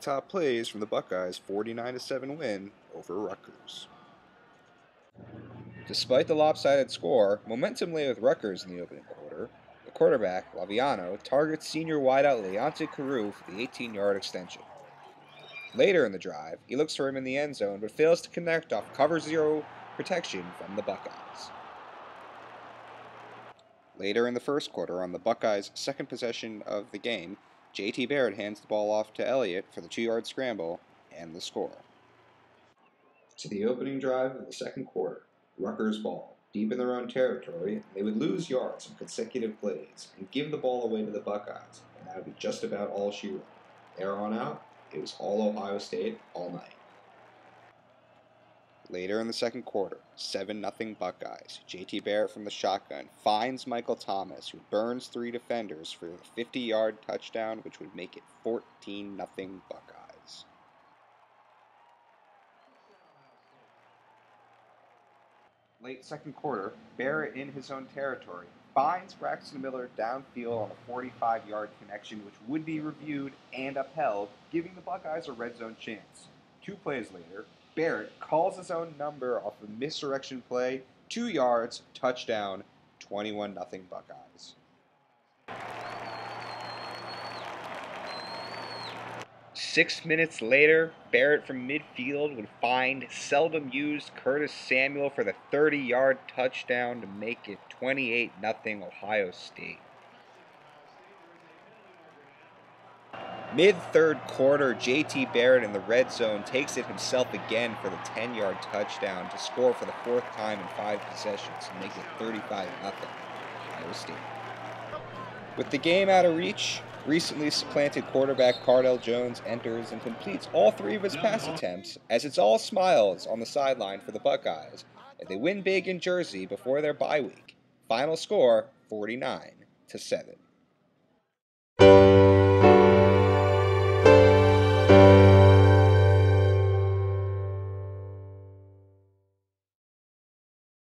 top plays from the Buckeyes' 49 7 win over Rutgers. Despite the lopsided score, momentum lay with Rutgers in the opening quarter. The quarterback, Laviano, targets senior wideout Leonte Carroo for the 18 yard extension. Later in the drive, he looks for him in the end zone but fails to connect off cover zero protection from the Buckeyes. Later in the first quarter, on the Buckeyes' second possession of the game, JT Barrett hands the ball off to Elliott for the two yard scramble and the score. To the opening drive of the second quarter, Rutgers ball, deep in their own territory, they would lose yards on consecutive plays and give the ball away to the Buckeyes, and that would be just about all she wrote. There on out, it was all Ohio State all night. Later in the second quarter, 7 0 Buckeyes. JT Barrett from the shotgun finds Michael Thomas, who burns three defenders for a 50 yard touchdown, which would make it 14 0 Buckeyes. Late second quarter, Barrett in his own territory finds Braxton Miller downfield on a 45 yard connection, which would be reviewed and upheld, giving the Buckeyes a red zone chance. Two plays later, Barrett calls his own number off a misdirection play, two yards, touchdown, 21 0 Buckeyes. Six minutes later, Barrett from midfield would find seldom used Curtis Samuel for the 30 yard touchdown to make it 28 0 Ohio State. Mid third quarter, JT Barrett in the red zone takes it himself again for the 10 yard touchdown to score for the fourth time in five possessions and make it 35 0 Ohio State. With the game out of reach, recently supplanted quarterback Cardale Jones enters and completes all three of his pass uh-huh. attempts as it's all smiles on the sideline for the Buckeyes as they win big in Jersey before their bye week. Final score 49 to 7.